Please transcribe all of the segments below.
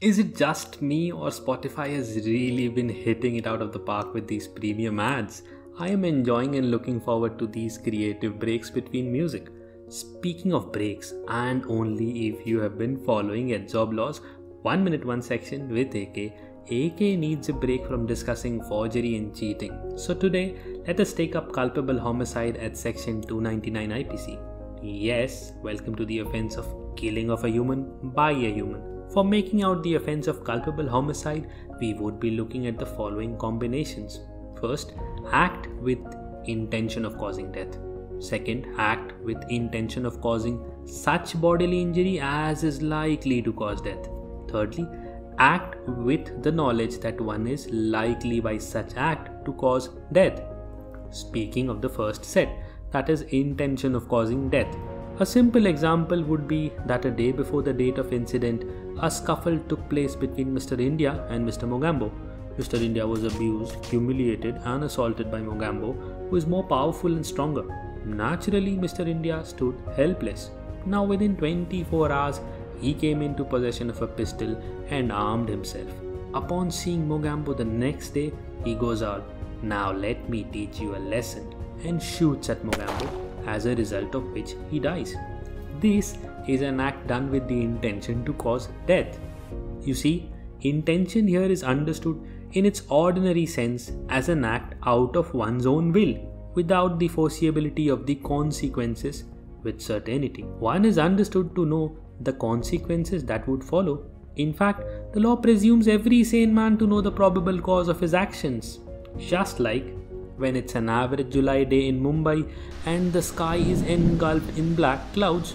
Is it just me or Spotify has really been hitting it out of the park with these premium ads? I am enjoying and looking forward to these creative breaks between music. Speaking of breaks, and only if you have been following Edzorb Law's 1 Minute 1 section with AK, AK needs a break from discussing forgery and cheating. So today, let us take up culpable homicide at section 299 IPC. Yes, welcome to the offense of killing of a human by a human. For making out the offense of culpable homicide, we would be looking at the following combinations. First, act with intention of causing death. Second, act with intention of causing such bodily injury as is likely to cause death. Thirdly, act with the knowledge that one is likely by such act to cause death. Speaking of the first set, that is intention of causing death. A simple example would be that a day before the date of incident, a scuffle took place between Mr. India and Mr. Mogambo. Mr. India was abused, humiliated, and assaulted by Mogambo, who is more powerful and stronger. Naturally, Mr. India stood helpless. Now, within 24 hours, he came into possession of a pistol and armed himself. Upon seeing Mogambo the next day, he goes out, Now let me teach you a lesson, and shoots at Mogambo, as a result of which he dies. This is an act done with the intention to cause death. You see, intention here is understood in its ordinary sense as an act out of one's own will, without the foreseeability of the consequences with certainty. One is understood to know the consequences that would follow. In fact, the law presumes every sane man to know the probable cause of his actions. Just like when it's an average July day in Mumbai and the sky is engulfed in black clouds,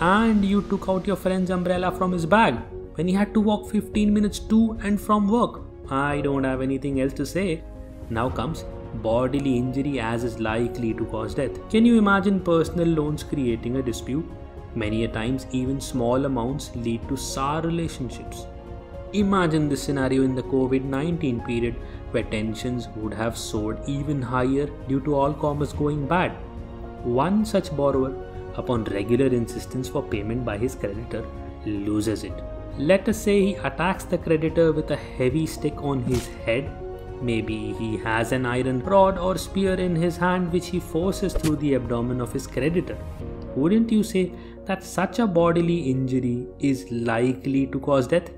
and you took out your friend's umbrella from his bag when he had to walk 15 minutes to and from work. I don't have anything else to say. Now comes bodily injury as is likely to cause death. Can you imagine personal loans creating a dispute? Many a times, even small amounts lead to sour relationships. Imagine this scenario in the COVID 19 period where tensions would have soared even higher due to all commerce going bad. One such borrower, upon regular insistence for payment by his creditor, loses it. Let us say he attacks the creditor with a heavy stick on his head. Maybe he has an iron rod or spear in his hand which he forces through the abdomen of his creditor. Wouldn't you say that such a bodily injury is likely to cause death?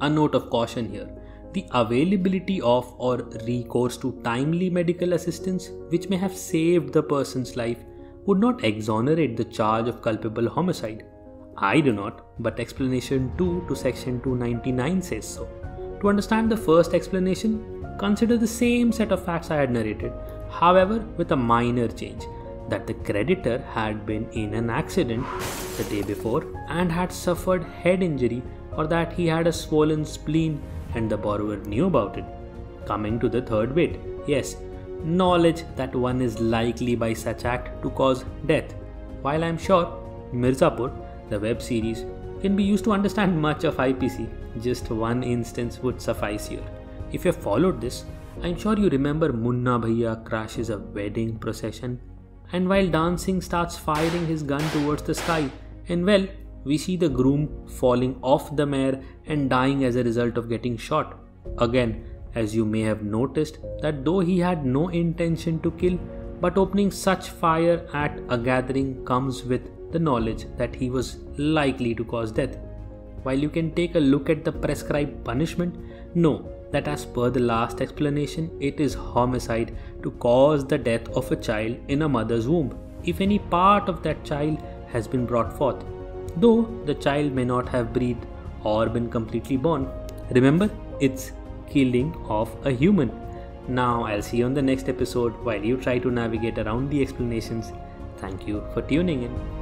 A note of caution here the availability of or recourse to timely medical assistance, which may have saved the person's life, would not exonerate the charge of culpable homicide. I do not, but explanation 2 to section 299 says so. To understand the first explanation, consider the same set of facts I had narrated, however, with a minor change that the creditor had been in an accident the day before and had suffered head injury or that he had a swollen spleen and the borrower knew about it. Coming to the third bit, yes, knowledge that one is likely by such act to cause death. While I am sure Mirzapur, the web series, can be used to understand much of IPC, just one instance would suffice here. If you have followed this, I'm sure you remember Munna Bhaiya crashes a wedding procession and while dancing starts firing his gun towards the sky and well we see the groom falling off the mare and dying as a result of getting shot. Again as you may have noticed that though he had no intention to kill but opening such fire at a gathering comes with the knowledge that he was likely to cause death. While you can take a look at the prescribed punishment know that as per the last explanation, it is homicide to cause the death of a child in a mother's womb if any part of that child has been brought forth, though the child may not have breathed or been completely born. Remember, it's killing of a human. Now, I'll see you on the next episode while you try to navigate around the explanations. Thank you for tuning in.